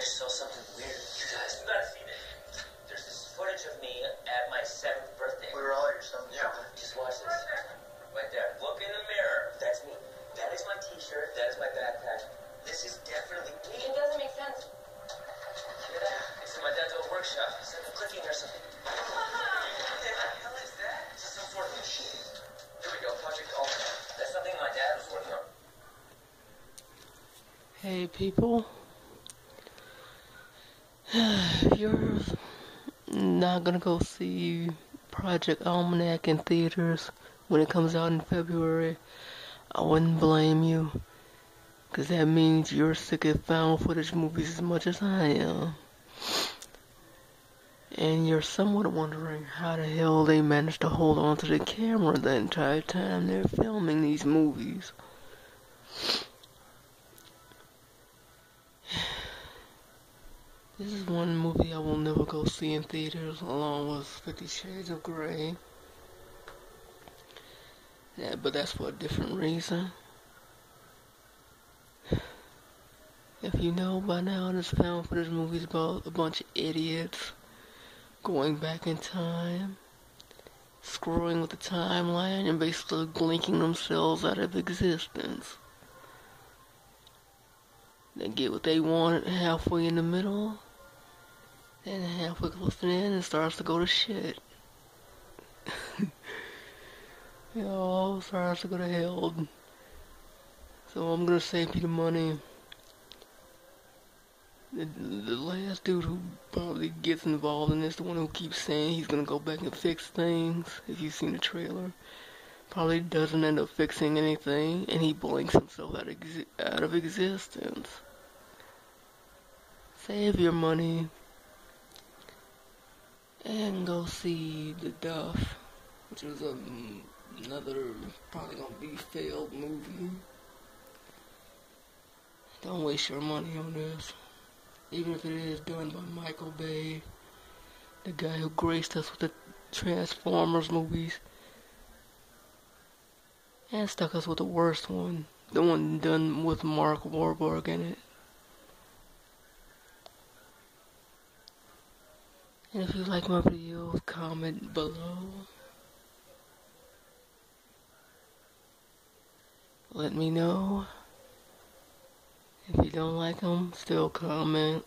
I just saw something weird. You guys must see this. There's this footage of me at my seventh birthday. We were all at your seventh yeah. Just watch this. Right there. Look in the mirror. That's me. That is my t-shirt. That is my backpack. This is definitely me. It doesn't make sense. Look at that. It's in my dad's old workshop. It's like clicking or something. Hey people. you're not gonna go see Project Almanac in theaters when it comes out in February. I wouldn't blame you, cause that means you're sick of found footage movies as much as I am. And you're somewhat wondering how the hell they managed to hold on to the camera the entire time they're filming these movies. This is one movie I will never go see in theaters, along with Fifty Shades of Grey. Yeah, but that's for a different reason. If you know by now, this found footage movie is about a bunch of idiots going back in time, screwing with the timeline, and basically blinking themselves out of existence. They get what they want halfway in the middle, then halfway close to the end, it starts to go to shit. it all starts to go to hell. So I'm gonna save you the money. The, the last dude who probably gets involved in this, the one who keeps saying he's gonna go back and fix things, if you've seen the trailer, probably doesn't end up fixing anything, and he blinks himself out, exi- out of existence. Save your money and go see The Duff, which is a, another probably gonna be failed movie. Don't waste your money on this, even if it is done by Michael Bay, the guy who graced us with the Transformers movies, and stuck us with the worst one, the one done with Mark Wahlberg in it. And if you like my video, comment below. Let me know. If you don't like them, still comment.